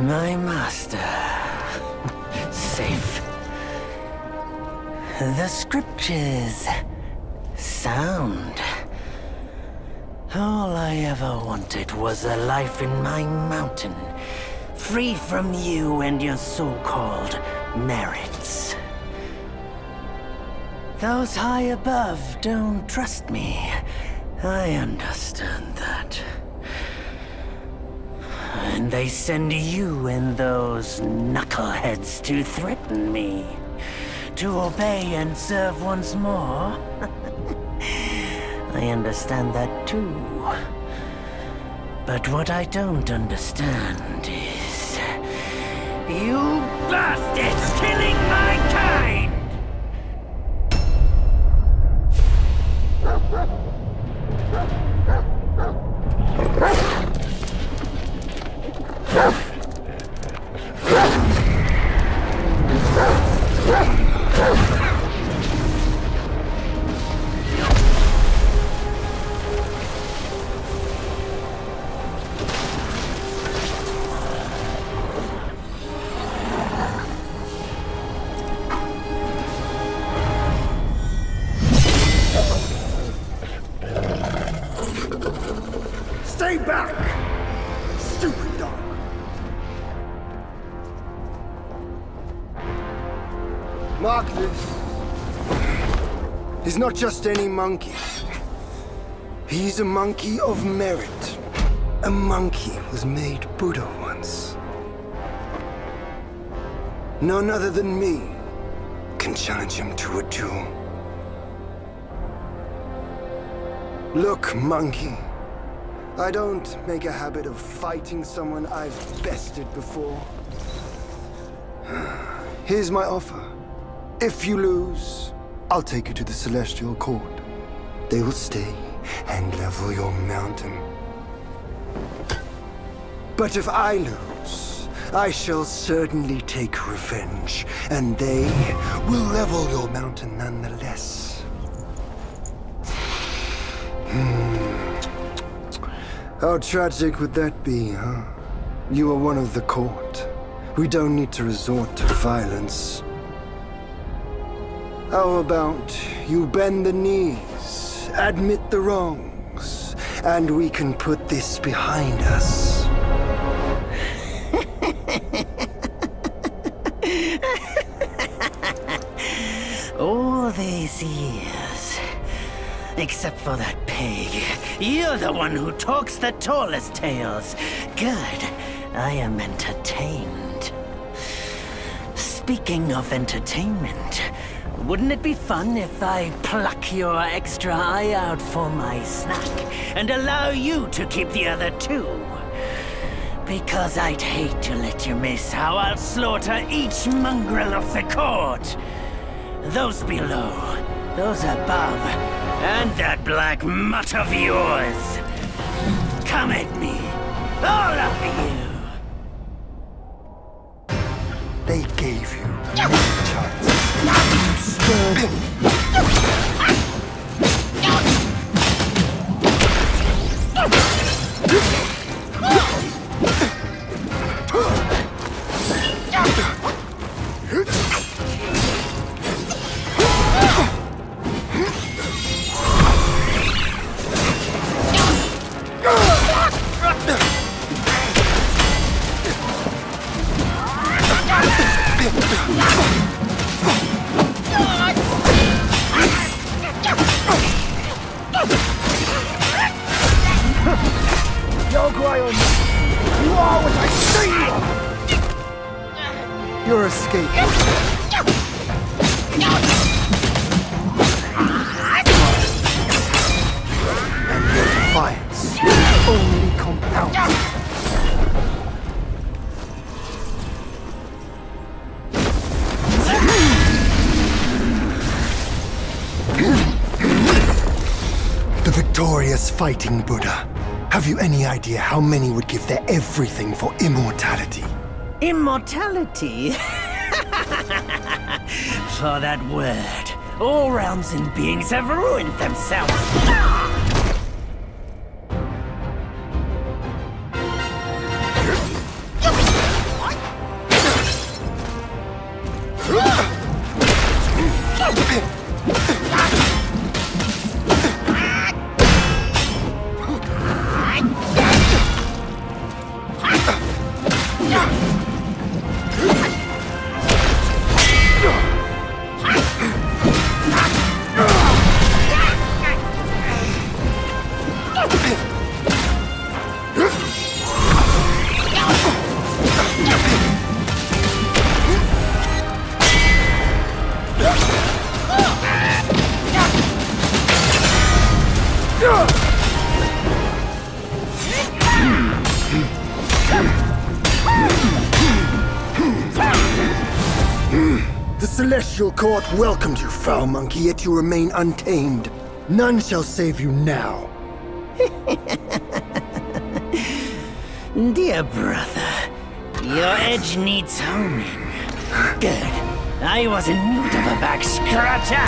My master. Safe. The scriptures. Sound. All I ever wanted was a life in my mountain. Free from you and your so-called merits. Those high above don't trust me. I understand And they send you and those knuckleheads to threaten me. To obey and serve once more. I understand that too. But what I don't understand is... You bastards killing my kind! Stay back! Stupid dog! Mark this. He's not just any monkey. He's a monkey of merit. A monkey was made Buddha once. None other than me can challenge him to a duel. Look, monkey. I don't make a habit of fighting someone I've bested before. Here's my offer. If you lose, I'll take you to the Celestial Court. They will stay and level your mountain. But if I lose, I shall certainly take revenge, and they will level your mountain nonetheless. Hmm. How tragic would that be, huh? You are one of the court. We don't need to resort to violence. How about you bend the knees, admit the wrongs, and we can put this behind us? All these years. Except for that You're the one who talks the tallest tales. Good. I am entertained. Speaking of entertainment, wouldn't it be fun if I pluck your extra eye out for my snack and allow you to keep the other two? Because I'd hate to let you miss how I'll slaughter each mongrel of the court. Those below, those above, and that black mutt of yours. Come at me, all of you. They gave you no chance. You Yeah. Fighting Buddha. Have you any idea how many would give their everything for immortality? Immortality? For that word, all realms and beings have ruined themselves. The Celestial Court welcomed you, foul monkey, yet you remain untamed. None shall save you now. Dear brother, your edge needs honing. Good. I was in need of a back scratcher.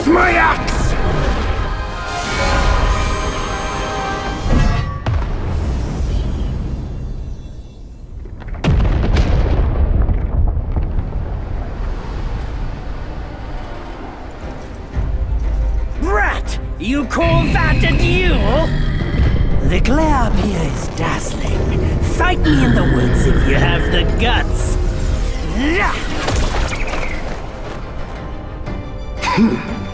Taste my axe! Brat! You call that a duel? The glare up here is dazzling. Fight me in the woods if you have the guts. Yeah!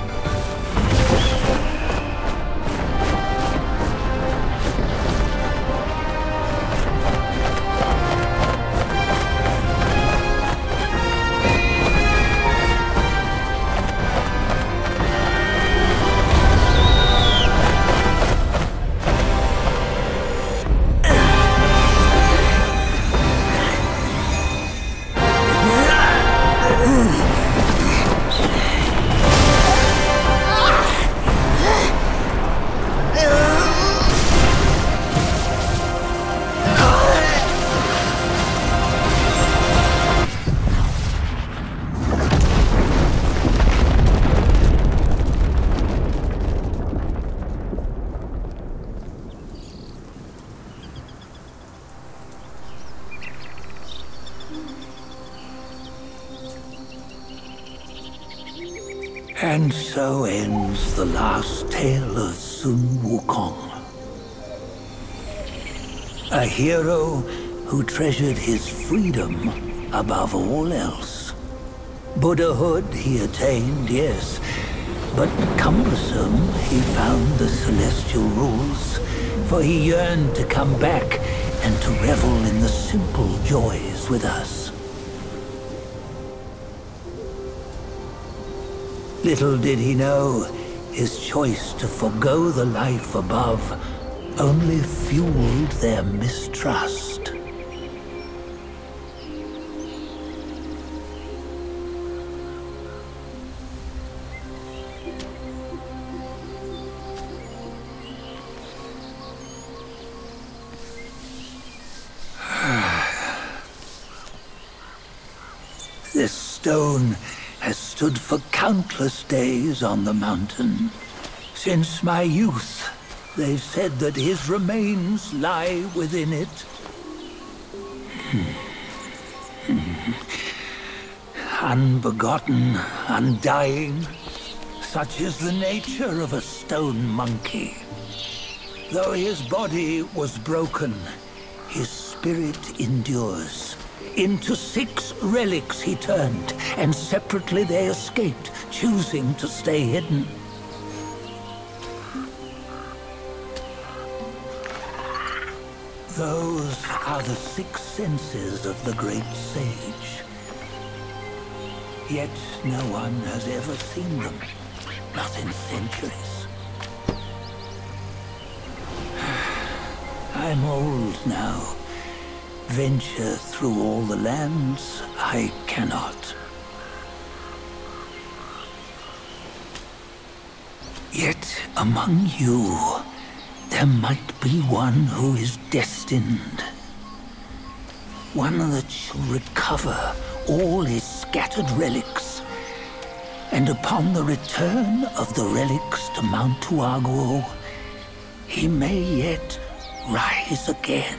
And so ends the last tale of Sun Wukong. A hero who treasured his freedom above all else. Buddhahood he attained, yes, but cumbersome he found the celestial rules, for he yearned to come back and to revel in the simple joys with us. Little did he know, his choice to forego the life above only fueled their mistrust. This stone stood for countless days on the mountain. Since my youth, they've said that his remains lie within it. Hmm. Hmm. Unbegotten, undying, Such is the nature of a stone monkey. Though his body was broken, his spirit endures. Into six relics he turned, and separately they escaped, choosing to stay hidden. Those are the six senses of the great sage. Yet no one has ever seen them, not in centuries. I'm old now. Venture through all the lands I cannot. Yet among you, there might be one who is destined. One that shall recover all his scattered relics. And upon the return of the relics to Mount Huaguo, he may yet rise again.